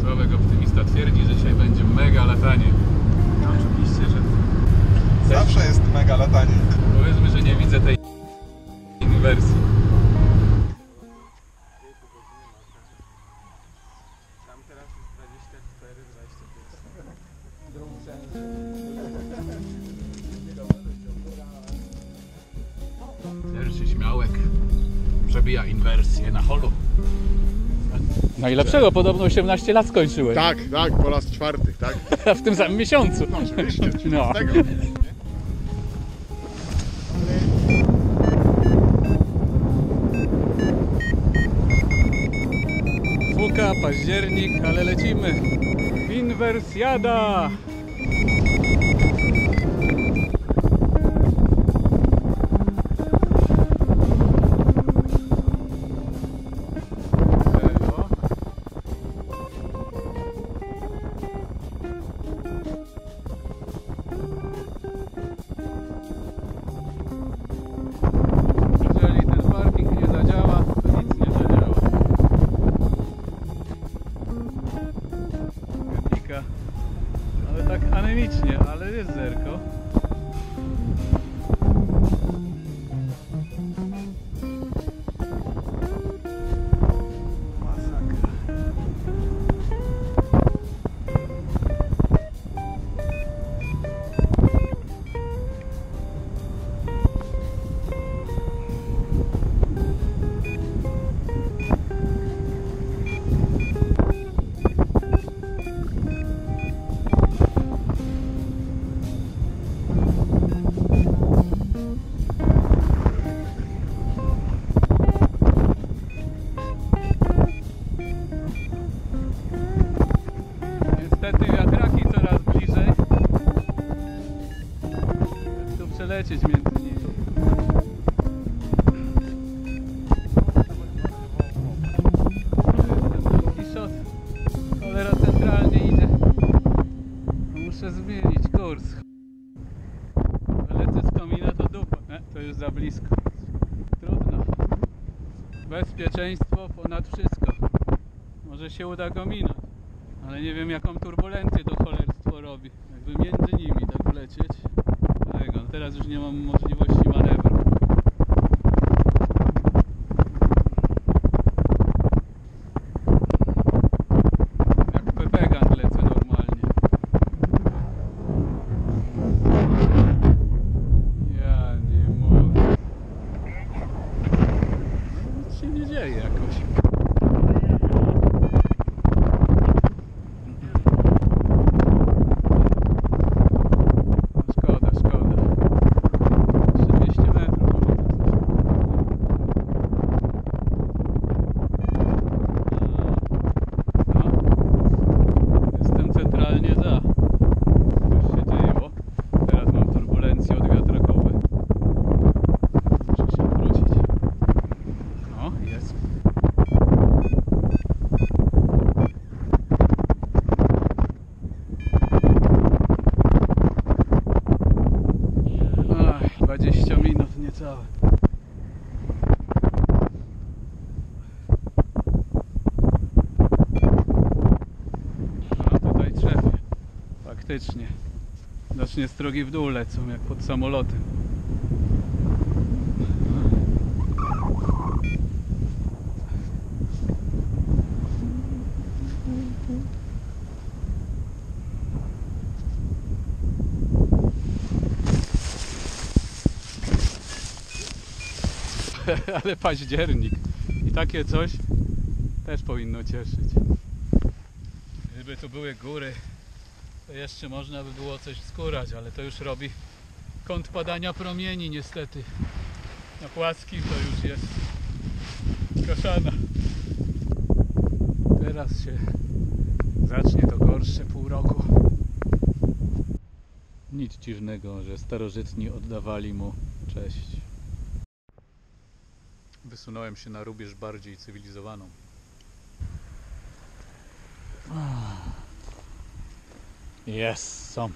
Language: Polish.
Sławek optymista twierdzi, że dzisiaj będzie mega latanie. Oczywiście, że Zawsze jest mega latanie. powiedzmy, że nie widzę tej inwersji. Tam teraz jest 24, 25. Pierwszy śmiałek przebija inwersję na holu. Najlepszego, podobno 18 lat skończyłeś. Tak, tak, po raz czwarty, tak? w tym samym miesiącu. No oczywiście, No. 13. Fuka, październik, ale lecimy. Inwersjada! Tak anemicznie, ale jest zerko. Przelecieć między nimi. Quixote, cholera centralnie idzie. Muszę zmienić kurs. Lecę z komina to dupa. Nie, to już za blisko. Trudno. Bezpieczeństwo ponad wszystko. Może się uda go minąć. Ale nie wiem jaką turbulencję to cholerstwo robi. Jakby między nimi tak lecieć. Teraz już nie mam możliwości manewru. Jak Pepegan lecę normalnie. Ja nie mogę. No, Nic się nie dzieje jakoś. No szkoda, szkoda. Jeszcze 200 metrów może to coś. No. Jestem centralnie za. Coś się dzieje, o. Teraz mam turbulencje odwiatrakowe. Muszę się odwrócić. No, jest. Ach, 20 minut niecałe. A tutaj trzepie. Faktycznie. Znacznie strogi w dół lecą, jak pod samolotem. Ale październik. I takie coś też powinno cieszyć. Gdyby tu były góry, to jeszcze można by było coś skórać, ale to już robi kąt padania promieni niestety. Na płaskim to już jest kaszana. Teraz się zacznie to gorsze pół roku. Nic dziwnego, że starożytni oddawali mu cześć. Wysunąłem się na rubież bardziej cywilizowaną. Jest, są.